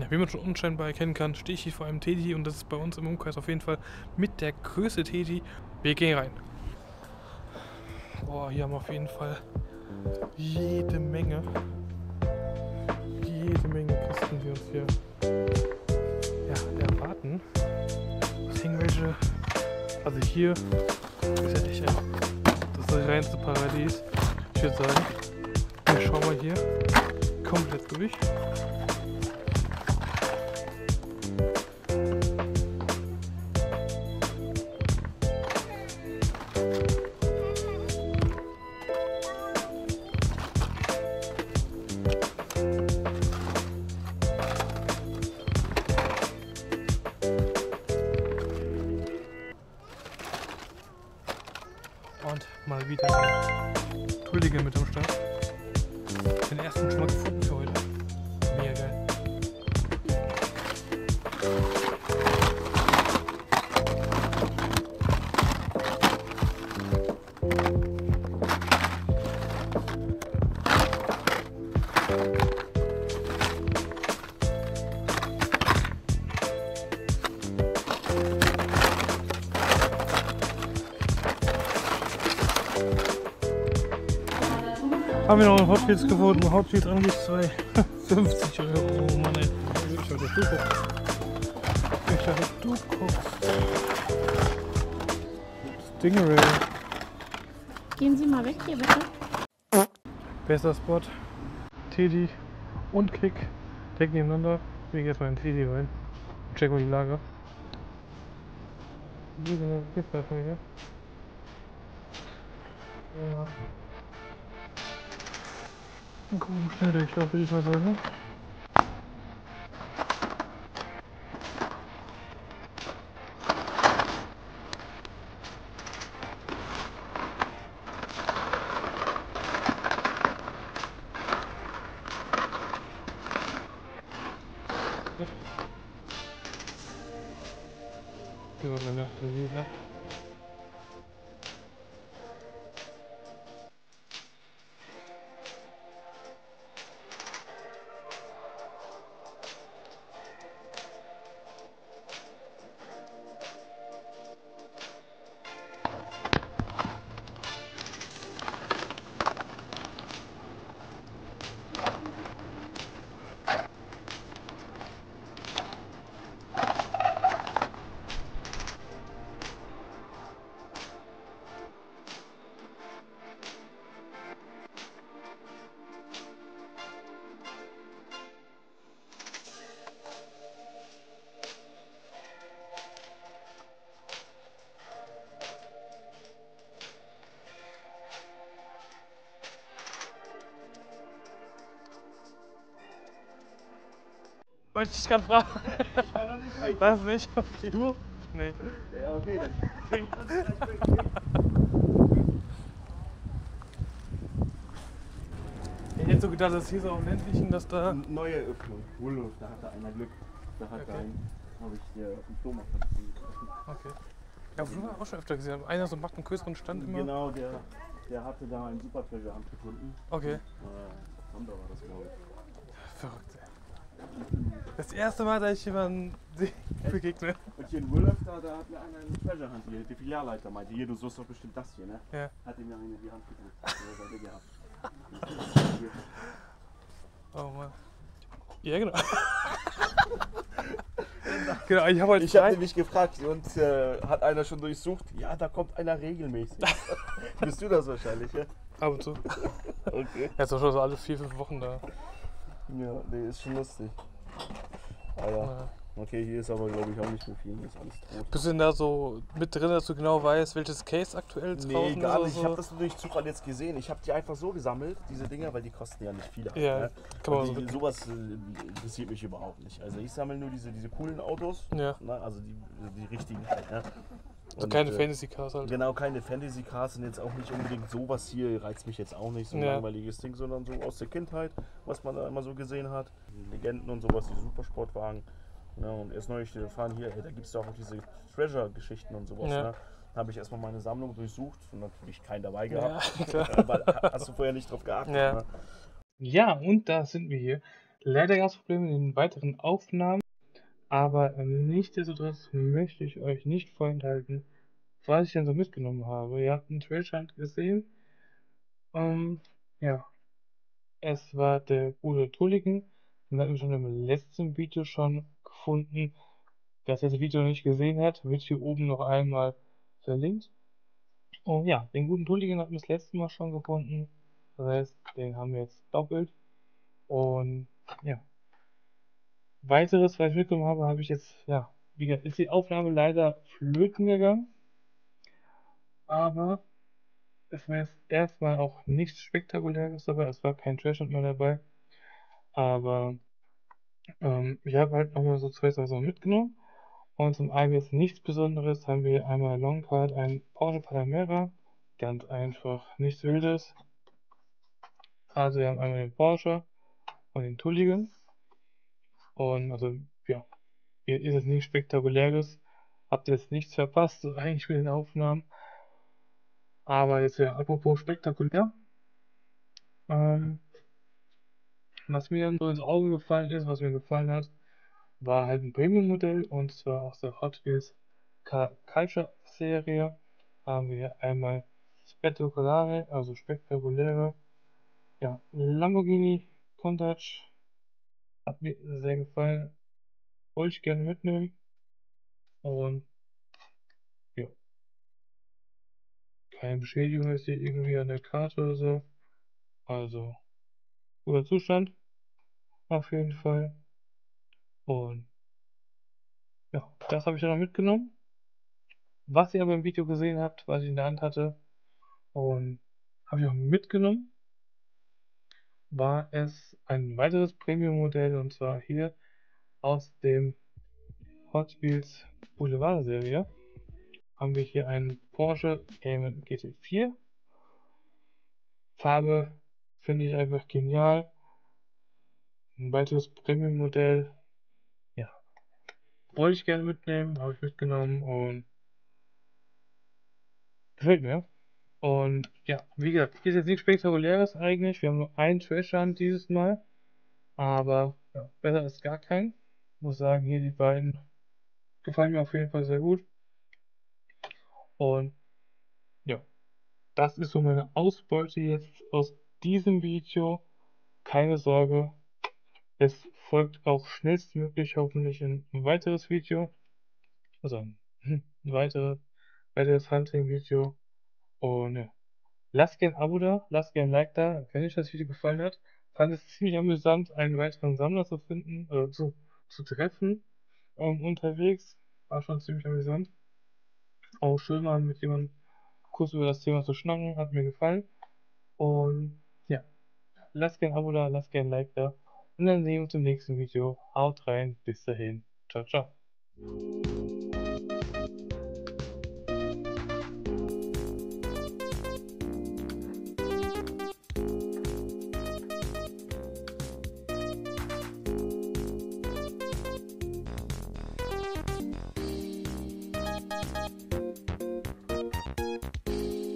Ja, wie man schon unscheinbar erkennen kann, stehe ich hier vor einem Teddy und das ist bei uns im Umkreis auf jeden Fall mit der größte Teddy. Wir gehen rein. Boah, hier haben wir auf jeden Fall jede Menge, jede Menge Kisten, die uns hier ja, erwarten. Irgendwelche, also hier ist ja echt das reinste Paradies. Ich würde sagen, wir schauen mal hier komplett durch. Mal wieder ein Tulligen mit am Start. Den ersten schon mal gefunden für heute. Haben wir noch einen Hot Wheels gefunden? Hot Wheels angeht 2. 50 Euro. Oh Mann, ey. Ich dachte, du guckst. Ich dachte, du guckst. Stingray. Gehen Sie mal weg hier, bitte. Bester Spot. Teddy und Kick. Direkt nebeneinander. Wir gehen jetzt mal in den Teddy rein. Checken wir die Lage. Wie ist denn der Giftwerfer hier? Ja. Dann schnell durch, glaube ich, mal sagen. Gehen wir mal nach Wollte ich gerade fragen. Was nicht? Okay. Du? Nee. Ja, okay, dann. Ich hätte so gedacht, dass hier so auf ländlichen, dass da. Neue Öffnung. Wohlhof, da hatte einer Glück. Da hat Okay. okay. ein, habe ich hier auf dem Flohmarkt. Okay. Ja, auf jeden Fall auch schon öfter gesehen. Einer so macht einen größeren Stand immer. Genau, der, der hatte da einen Super Treasure Hunt gefunden. Okay. Äh, Honda war das, glaube ich. Verrückt, ey. Das erste Mal, dass ich jemanden begegne. Und hier in Wohlhof, da, da hat mir einer einen Treasure Hunt hier, der Filialleiter meinte, hier, du suchst doch bestimmt das hier, ne? Ja. Hat ihm ja eine in die Hand gedrückt. Hier. Oh Mann. Ja, genau. genau, ich habe halt Ich habe nämlich gefragt und äh, hat einer schon durchsucht? Ja, da kommt einer regelmäßig. Bist du das wahrscheinlich, ja? Ab und zu. Okay. Er ist doch schon so alle vier, fünf Wochen da. Ja, nee, ist schon lustig. Aber, Ja. okay, hier ist aber, glaube ich, auch nicht mehr viel. Hier ist alles tot. Bist du denn da so mit drin, dass du genau weißt, welches Case aktuell Nee, draußen gar ist? nicht. Ich oder habe so? das durch Zufall jetzt gesehen. Ich habe die einfach so gesammelt, diese Dinger, weil die kosten ja nicht viel. Ja, ne? kann man Und so die, sowas äh, interessiert mich überhaupt nicht. Also ich sammle nur diese, diese coolen Autos. Ja. Ne? Also die, die richtigen halt. Ne? So Und, keine äh, Fantasy Cars halt. Genau, keine Fantasy Cars sind jetzt auch nicht unbedingt sowas hier, reizt mich jetzt auch nicht, so ein Ja. langweiliges Ding, sondern so aus der Kindheit, was man da immer so gesehen hat. Legenden und sowas, die Supersportwagen. Ja, und erst neulich gefahren hier, ey, da gibt es ja auch diese Treasure-Geschichten und sowas. Ja. Ne? Da habe ich erstmal meine Sammlung durchsucht und natürlich keinen dabei gehabt. Ja. Weil ha- hast du vorher nicht drauf geachtet. Ja. Ne? Ja, und da sind wir hier. leider gab es Probleme in den weiteren Aufnahmen, aber ähm, nichtsdestotrotz möchte ich euch nicht vorenthalten, was ich denn so mitgenommen habe. Ihr habt einen Trailstand gesehen. Ähm, ja. Es war der gute Tulligen. Den hatten wir schon im letzten Video schon gefunden. Wer das Video noch nicht gesehen hat, wird hier oben noch einmal verlinkt. Und ja, den guten Tulligen hatten wir das letzte Mal schon gefunden. Das heißt, den haben wir jetzt doppelt. Und ja. Weiteres, was ich mitgenommen habe, habe ich jetzt, ja, wie gesagt, ist die Aufnahme leider flöten gegangen. Aber es war jetzt erstmal auch nichts Spektakuläres dabei. Es war kein Trash mehr dabei. Aber ähm, ich habe halt nochmal so zwei Sachen mitgenommen. Und zum einen jetzt nichts Besonderes haben wir einmal Longcard, ein Porsche Panamera. Ganz einfach, nichts Wildes. Also wir haben einmal den Porsche und den Tulligen. Und also, ja, ist es nichts Spektakuläres. Habt ihr jetzt nichts verpasst, so eigentlich mit den Aufnahmen. Aber jetzt ja, apropos spektakulär. Ähm, was mir dann so ins Auge gefallen ist, was mir gefallen hat, war halt ein Premium-Modell und zwar aus der Hot Wheels Culture Serie haben wir einmal Spektakulare, also spektakuläre, ja, Lamborghini Countach. Hat mir sehr gefallen. Wollte ich gerne mitnehmen. Und ja. Keine Beschädigung ist hier irgendwie an der Karte oder so. Also, guter Zustand. Auf jeden Fall. Und ja, das habe ich dann noch mitgenommen. Was ihr aber im Video gesehen habt, was ich in der Hand hatte und habe ich auch mitgenommen, war es ein weiteres Premium-Modell und zwar hier aus dem Hot Wheels Boulevard Serie haben wir hier einen Porsche Cayman GT4. Farbe finde ich einfach genial. Ein weiteres Premium-Modell wollte ich gerne mitnehmen, habe ich mitgenommen und gefällt mir. Und ja, wie gesagt, ist jetzt nichts Spektakuläres eigentlich. Wir haben nur einen Trash-Hand dieses Mal. Aber ja, besser ist gar kein. Ich muss sagen, hier die beiden gefallen mir auf jeden Fall sehr gut. Und ja, das ist so meine Ausbeute jetzt aus diesem Video. Keine Sorge, es folgt auch schnellstmöglich hoffentlich ein weiteres Video. Also ein, ein weitere, weiteres Hunting-Video. Und ja. Lasst gerne ein Abo da, lasst gerne ein Like da, wenn euch das Video gefallen hat. Fand es ziemlich amüsant, einen weiteren Sammler zu finden, oder zu, zu treffen ähm, unterwegs. War schon ziemlich amüsant. Auch schön mal mit jemandem kurz über das Thema zu schnacken, hat mir gefallen. Und ja, lasst gerne ein Abo da, lasst gerne ein Like da. Und dann sehen wir uns im nächsten Video. Haut rein, bis dahin. Ciao, ciao.